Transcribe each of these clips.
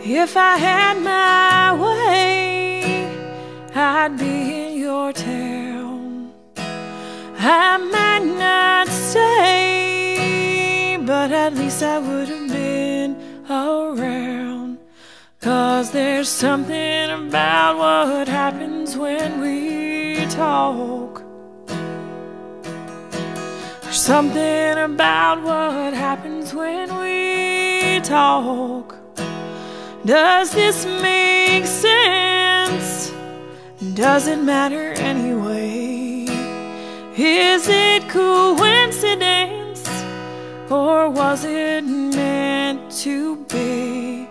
If I had my way, I'd be in your town. I might not stay, but at least I would have been around. Cause there's something about what happens when we talk. There's something about what happens when we talk. Does this make sense? Does it matter anyway? Is it coincidence? Or was it meant to be?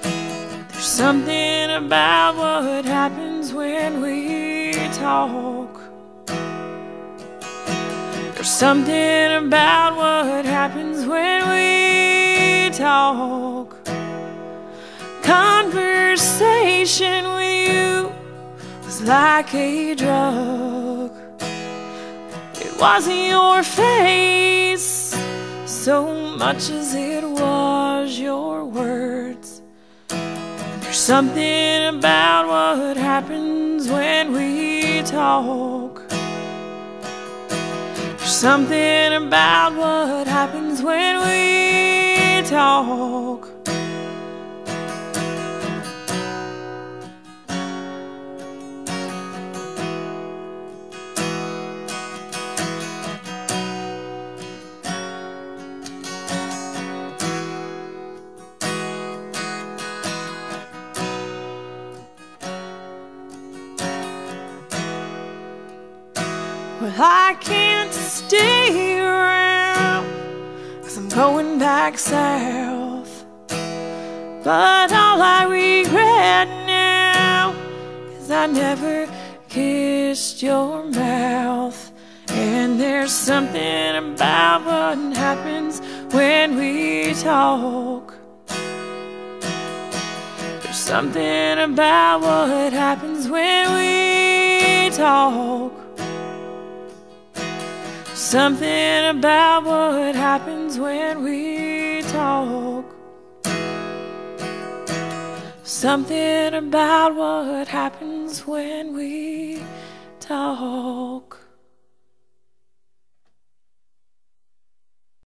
There's something about what happens when we talk. There's something about what happens when we talk conversation with you was like a drug. It wasn't your face so much as it was your words. There's something about what happens when we talk. There's something about what happens when we talk. Well, I can't stay around Cause I'm going back south. But all I regret now Is I never kissed your mouth. And there's something about what happens when we talk. There's something about what happens when we talk Something about what happens when we talk. Something about what happens when we talk.